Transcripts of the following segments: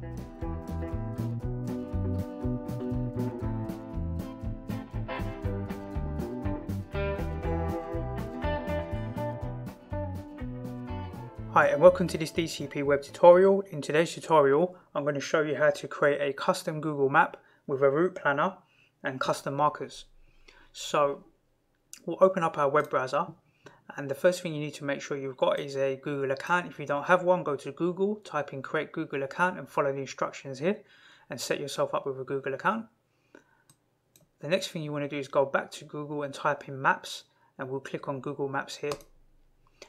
Hi and welcome to this DCP web tutorial. In today's tutorial I'm going to show you how to create a custom Google map with a route planner and custom markers. So we'll open up our web browser and the first thing you need to make sure you've got is a Google account. If you don't have one go to Google, type in create Google account and follow the instructions here and set yourself up with a Google account. The next thing you want to do is go back to Google and type in maps and we'll click on Google Maps here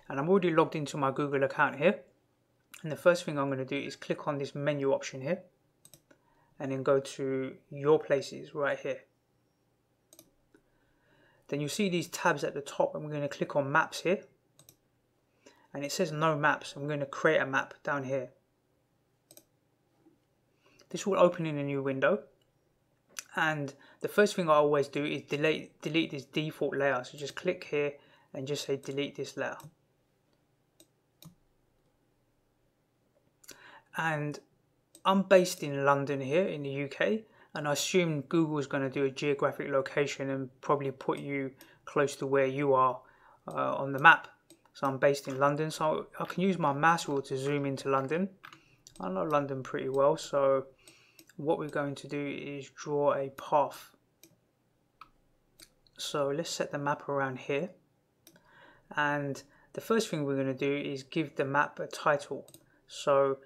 and I'm already logged into my Google account here and the first thing I'm going to do is click on this menu option here and then go to your places right here then you'll see these tabs at the top and we're going to click on maps here. And it says no maps I'm going to create a map down here. This will open in a new window. And the first thing I always do is delete delete this default layer so just click here and just say delete this layer and I'm based in London here in the UK and I assume Google is going to do a geographic location and probably put you close to where you are uh, on the map. So I'm based in London, so I can use my mouse wheel to zoom into London. I know London pretty well, so what we're going to do is draw a path. So let's set the map around here. And the first thing we're going to do is give the map a title. So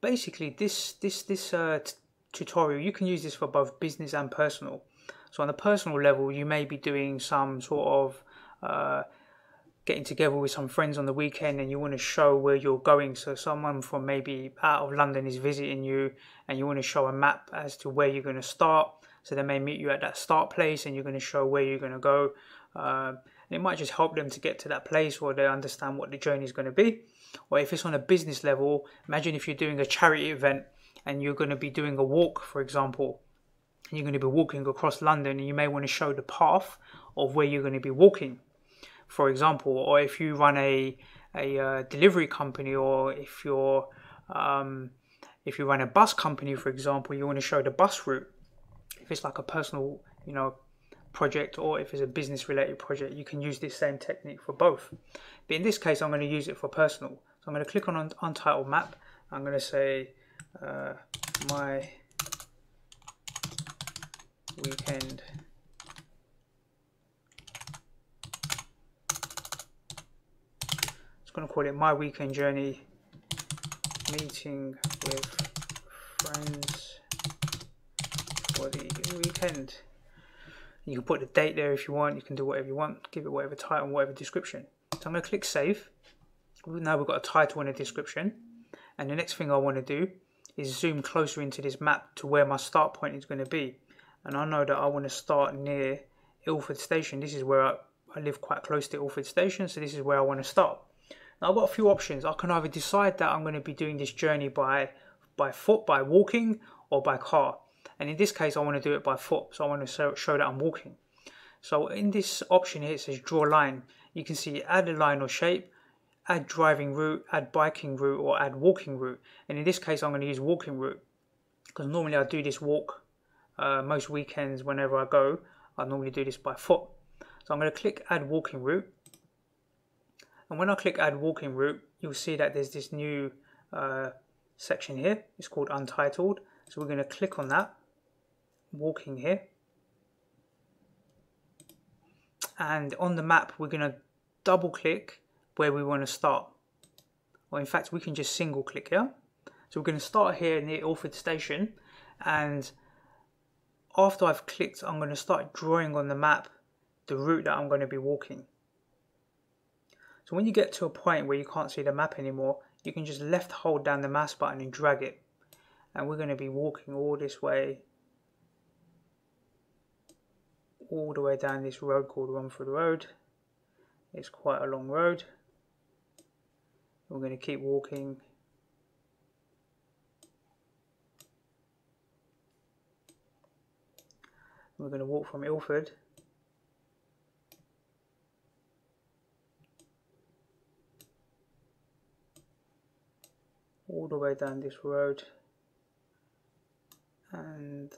basically this this this uh, tutorial. You can use this for both business and personal. So on a personal level you may be doing some sort of uh, getting together with some friends on the weekend and you want to show where you're going. So someone from maybe out of london is visiting you and you want to show a map as to where you're going to start. So they may meet you at that start place and you're going to show where you're going to go uh, it might just help them to get to that place where they understand what the journey is going to be. Or if it's on a business level, imagine if you're doing a charity event and you're going to be doing a walk, for example, and you're going to be walking across London and you may want to show the path of where you're going to be walking, for example, or if you run a a uh, delivery company or if you're um, if you run a bus company, for example, you want to show the bus route. If it's like a personal, you know, project or if it's a business related project, you can use this same technique for both. But in this case, I'm going to use it for personal. So I'm going to click on Untitled Map. I'm going to say uh, my weekend I'm going to call it my weekend journey meeting with friends for the weekend you can put the date there if you want. You can do whatever you want. Give it whatever title, whatever description. So I'm going to click save. Now we've got a title and a description. And the next thing I want to do is zoom closer into this map to where my start point is going to be. And I know that I want to start near Ilford Station. This is where I, I live quite close to Ilford Station. So this is where I want to start. Now I've got a few options. I can either decide that I'm going to be doing this journey by by foot, by walking, or by car and in this case I want to do it by foot so I want to show that I'm walking so in this option here it says draw line you can see add a line or shape add driving route add biking route or add walking route. And in this case I'm going to use walking route because normally I do this walk uh, most weekends whenever I go I normally do this by foot. So I'm going to click add walking route. And when I click add walking route you'll see that there's this new uh, section here. It's called untitled. So we're going to click on that walking here. And on the map we're going to double click where we want to start or in fact we can just single click here so we're going to start here near Ilford Station and after I've clicked I'm going to start drawing on the map the route that I'm going to be walking so when you get to a point where you can't see the map anymore you can just left hold down the mouse button and drag it and we're going to be walking all this way all the way down this road called Romford Road. It's quite a long road. We're going to keep walking. We're going to walk from Ilford. All the way down this road. And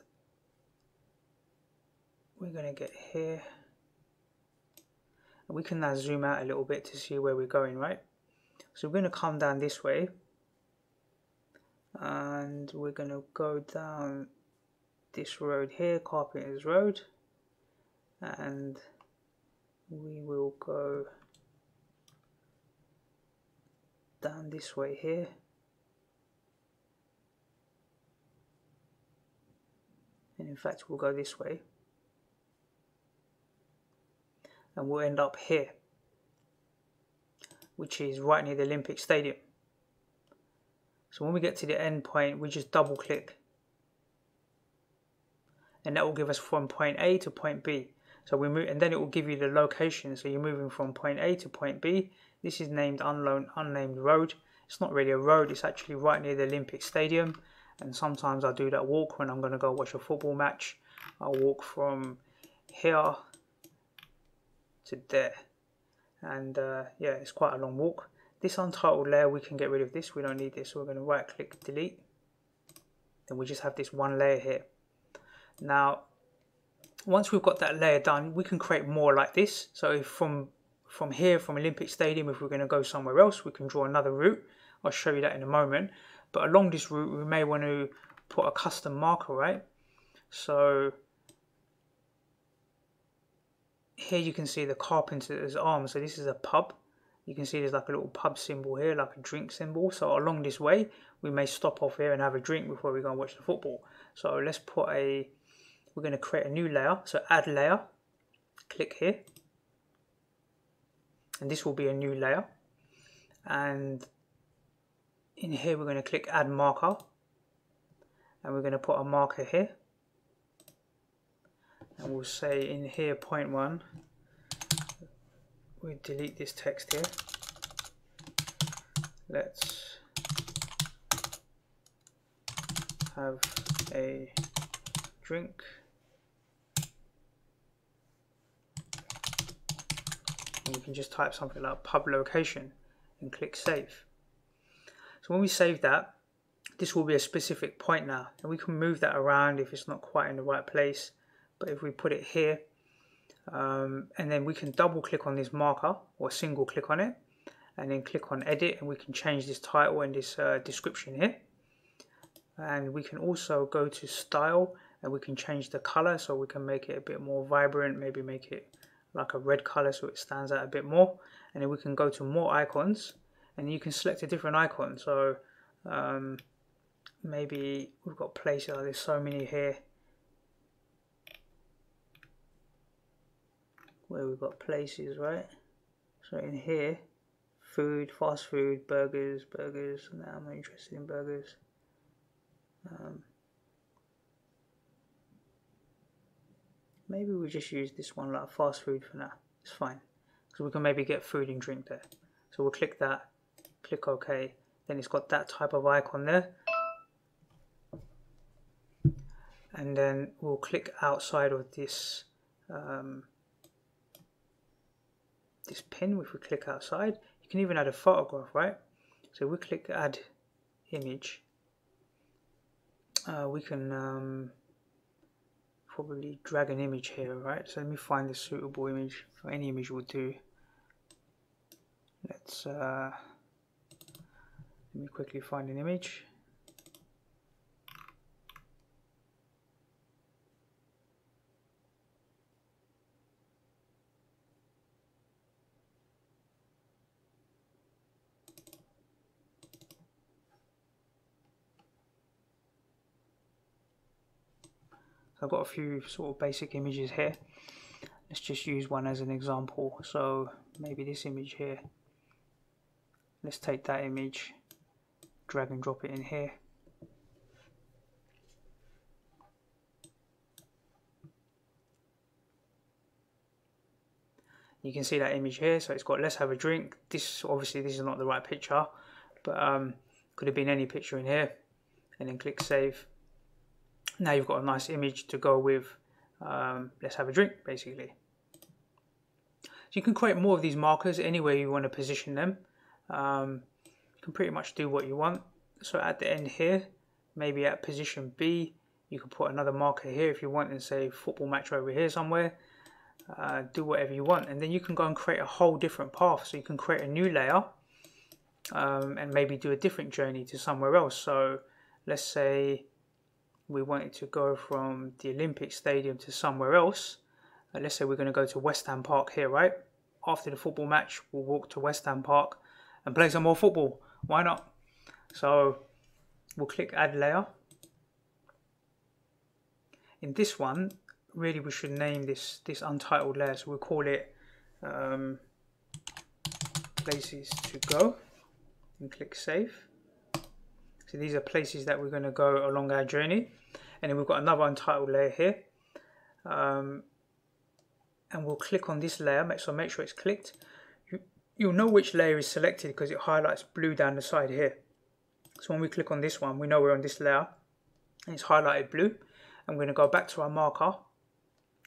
we're going to get here. We can now zoom out a little bit to see where we're going right so we're going to come down this way. And we're going to go down this road here Carpenter's Road. And we will go down this way here. And in fact we'll go this way. And we'll end up here which is right near the Olympic Stadium. So when we get to the end point we just double click. And that will give us from point A to point B. So we move and then it will give you the location. So you're moving from point A to point B. This is named unknown unnamed road. It's not really a road. It's actually right near the Olympic Stadium. And sometimes I do that walk when I'm going to go watch a football match. I'll walk from here to there and uh, yeah it's quite a long walk. This untitled layer we can get rid of this, we don't need this so we're going to right click delete then we just have this one layer here. Now once we've got that layer done we can create more like this so from from here from Olympic Stadium if we're going to go somewhere else we can draw another route I'll show you that in a moment but along this route, we may want to put a custom marker, right? So here you can see the carpenter's arm. So this is a pub. You can see there's like a little pub symbol here, like a drink symbol. So along this way, we may stop off here and have a drink before we go and watch the football. So let's put a, we're going to create a new layer. So add layer, click here. And this will be a new layer. And in here we're going to click add marker and we're going to put a marker here and we'll say in here point one we delete this text here let's have a drink and you can just type something like pub location and click save so when we save that, this will be a specific point now. And we can move that around if it's not quite in the right place. But if we put it here, um, and then we can double click on this marker or single click on it and then click on edit and we can change this title and this uh, description here. And we can also go to style and we can change the color so we can make it a bit more vibrant maybe make it like a red color so it stands out a bit more. And then we can go to more icons and you can select a different icon. So um, maybe we've got places oh, there's so many here where we've got places right? So in here food fast food burgers burgers now I'm interested in burgers. Um, maybe we just use this one like fast food for now. It's fine. Because we can maybe get food and drink there. So we'll click that click OK. Then it's got that type of icon there. And then we'll click outside of this um, this pin if we click outside. You can even add a photograph right? So we click add image uh, we can um, probably drag an image here right? So let me find the suitable image for any image will do. Let's uh, let me quickly find an image. I've got a few sort of basic images here. Let's just use one as an example. So maybe this image here. Let's take that image drag and drop it in here. You can see that image here, so it's got let's have a drink. This obviously this is not the right picture, but um, could have been any picture in here. And then click save. Now you've got a nice image to go with um, let's have a drink basically. So you can create more of these markers anywhere you want to position them. Um, you can pretty much do what you want. So at the end here maybe at position B you can put another marker here if you want and say football match over here somewhere. Uh, do whatever you want. And then you can go and create a whole different path. So you can create a new layer um, and maybe do a different journey to somewhere else. So let's say we wanted to go from the Olympic Stadium to somewhere else. Uh, let's say we're going to go to West Ham Park here right? After the football match we'll walk to West Ham Park and play some more football. Why not? So we'll click add layer. In this one really we should name this this untitled layer. So we'll call it um, places to go and click save. So these are places that we're going to go along our journey and then we've got another untitled layer here. Um, and we'll click on this layer Make so make sure it's clicked. You, you'll know which layer is selected because it highlights blue down the side here. So when we click on this one we know we're on this layer. And it's highlighted blue. I'm going to go back to our marker.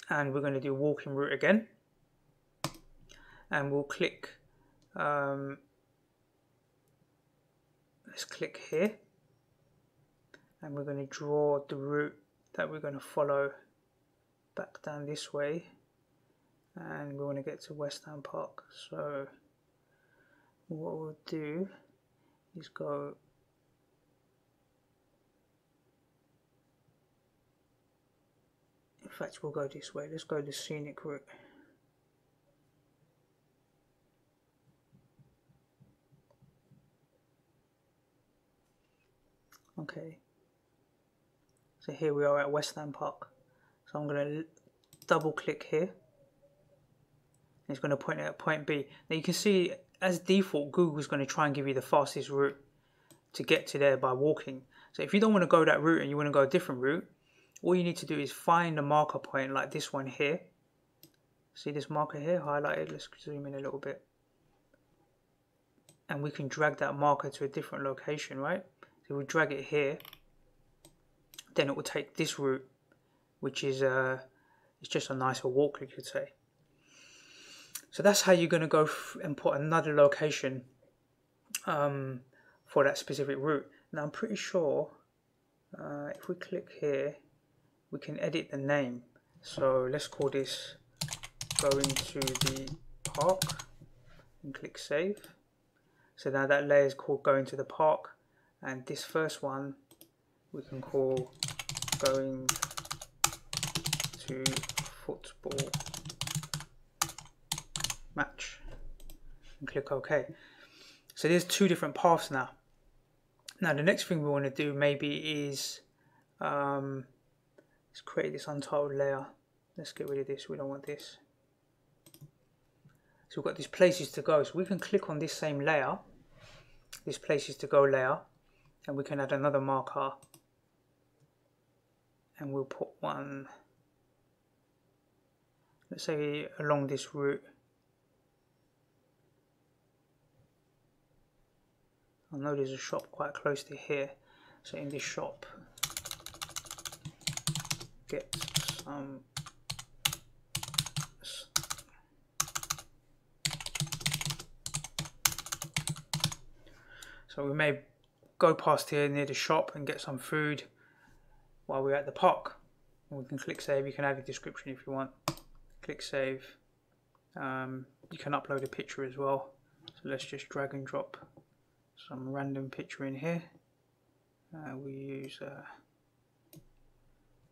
And we're going to do walking route again. And we'll click um, let's click here and we're going to draw the route that we're going to follow back down this way. And we want to get to West Ham Park. So what we'll do is go in fact we'll go this way. Let's go the scenic route. Okay so here we are at West Ham Park. So I'm going to double click here. It's going to point at point B. Now you can see as default Google's going to try and give you the fastest route to get to there by walking. So if you don't want to go that route and you want to go a different route all you need to do is find a marker point like this one here. See this marker here? Highlighted. Let's zoom in a little bit. And we can drag that marker to a different location right? So we drag it here then it will take this route which is uh it's just a nicer walk you could say. So that's how you're going to go and put another location um, for that specific route. Now I'm pretty sure uh, if we click here we can edit the name. So let's call this going to the park and click save. So now that layer is called going to the park. And this first one we can call going to football match and click OK so there's two different paths now now the next thing we want to do maybe is um, Let's create this untitled layer. Let's get rid of this. We don't want this. So we've got these places to go. So we can click on this same layer, this places to go layer, and we can add another marker. And we'll put one, let's say along this route. I know there's a shop quite close to here. So in this shop, get some so we may go past here near the shop and get some food while we're at the and we can click save. You can add a description if you want. Click save. Um, you can upload a picture as well. So let's just drag and drop some random picture in here. Uh, we use uh,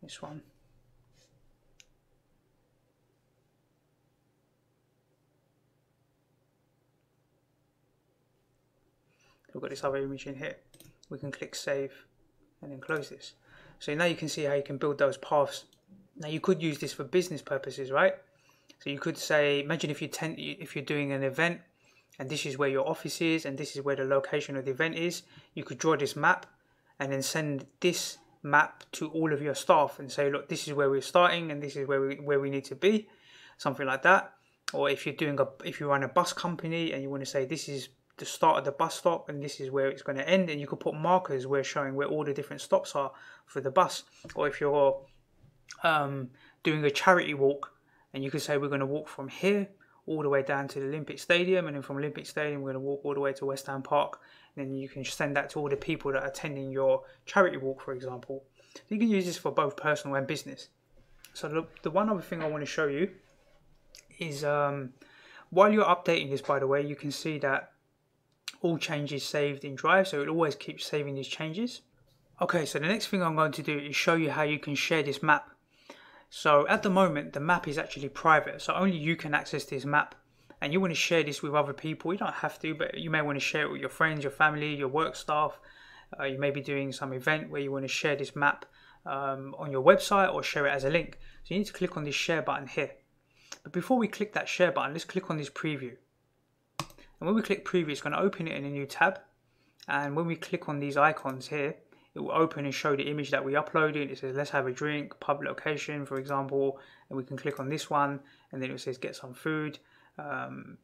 this one. We've got this other image in here. We can click save and then close this so now you can see how you can build those paths. Now you could use this for business purposes right? So you could say imagine if you tend if you're doing an event and this is where your office is and this is where the location of the event is. You could draw this map and then send this map to all of your staff and say look this is where we're starting and this is where we where we need to be something like that. Or if you're doing a if you run a bus company and you want to say this is the start of the bus stop and this is where it's going to end and you could put markers where showing where all the different stops are for the bus or if you're um, doing a charity walk and you could say we're going to walk from here all the way down to the Olympic Stadium, and then from Olympic Stadium, we're going to walk all the way to West Ham Park. And then you can send that to all the people that are attending your charity walk, for example. You can use this for both personal and business. So the, the one other thing I want to show you is um, while you're updating this, by the way, you can see that all changes saved in Drive, so it always keeps saving these changes. Okay, so the next thing I'm going to do is show you how you can share this map. So at the moment, the map is actually private, so only you can access this map. And you want to share this with other people. You don't have to, but you may want to share it with your friends, your family, your work staff. Uh, you may be doing some event where you want to share this map um, on your website or share it as a link. So you need to click on this share button here. But before we click that share button, let's click on this preview. And when we click preview, it's going to open it in a new tab. And when we click on these icons here, it will open and show the image that we uploaded. It says, let's have a drink, public location, for example. And we can click on this one. And then it says, get some food, um,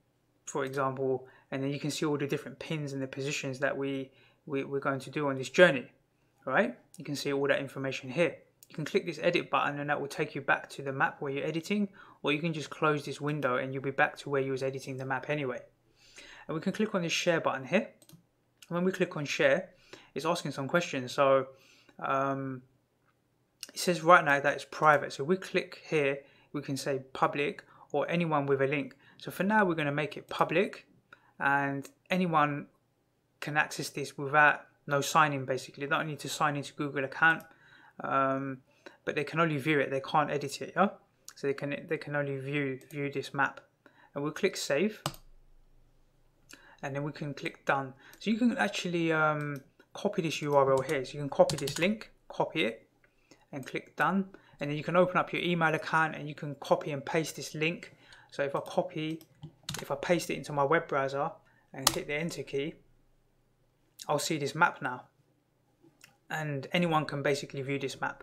for example. And then you can see all the different pins and the positions that we, we, we're going to do on this journey. right? You can see all that information here. You can click this edit button and that will take you back to the map where you're editing or you can just close this window and you'll be back to where you was editing the map anyway. And we can click on this share button here. And when we click on share, it's asking some questions. So um, it says right now that it's private. So we click here, we can say public or anyone with a link. So for now, we're going to make it public and anyone can access this without no signing basically. They don't need to sign into Google account, um, but they can only view it. They can't edit it. Yeah, so they can they can only view view this map. And we'll click save, and then we can click done. So you can actually um, copy this URL here. So you can copy this link, copy it, and click done. And then you can open up your email account and you can copy and paste this link. So if I copy, if I paste it into my web browser and hit the enter key, I'll see this map now. And anyone can basically view this map.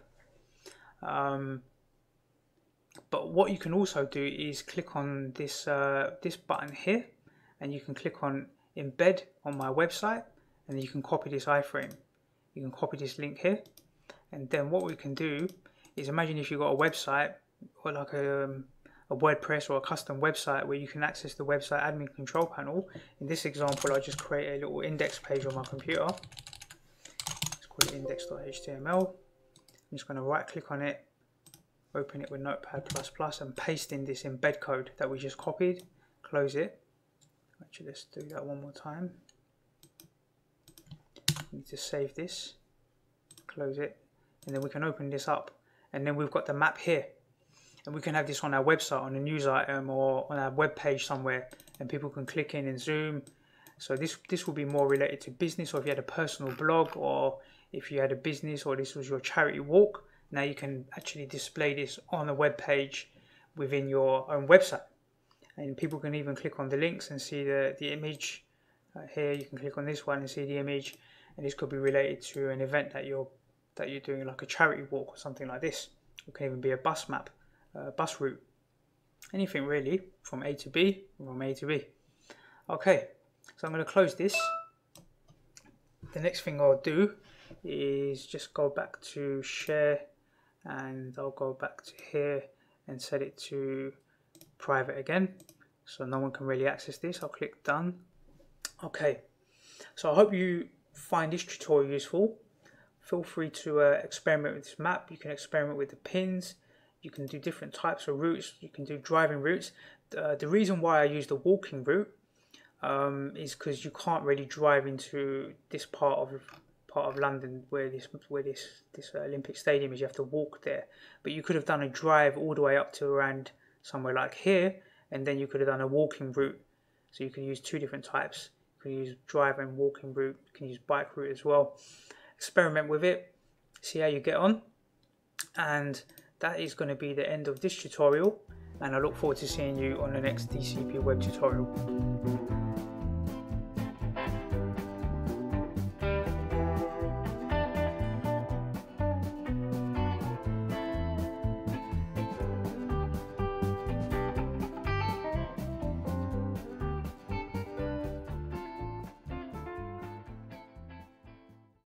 Um, but what you can also do is click on this uh, this button here and you can click on embed on my website and you can copy this iframe. You can copy this link here. And then what we can do is imagine if you've got a website or like a, um, a WordPress or a custom website where you can access the website admin control panel. In this example I just create a little index page on my computer. Let's call it index.html I'm just going to right click on it open it with notepad++ and paste in this embed code that we just copied. Close it actually let's do that one more time. Need to save this close it and then we can open this up. And then we've got the map here. And we can have this on our website on a news item or on our web page somewhere. And people can click in and zoom. So this this will be more related to business. Or if you had a personal blog or if you had a business or this was your charity walk now you can actually display this on a web page within your own website and people can even click on the links and see the, the image uh, here you can click on this one and see the image. And this could be related to an event that you're that you're doing like a charity walk or something like this. It can even be a bus map a bus route. Anything really from A to B from A to B. Okay so I'm going to close this. The next thing I'll do is just go back to share and I'll go back to here and set it to private again so no one can really access this. I'll click done. Okay so I hope you find this tutorial useful. Feel free to uh, experiment with this map. You can experiment with the pins. You can do different types of routes. You can do driving routes. Uh, the reason why I use the walking route um, is because you can't really drive into this part of part of London where this where this this uh, Olympic Stadium is. You have to walk there, but you could have done a drive all the way up to around somewhere like here, and then you could have done a walking route. So you can use two different types. You can use drive and walking route. You can use bike route as well. Experiment with it, see how you get on, and that is going to be the end of this tutorial. And I look forward to seeing you on the next DCP web tutorial.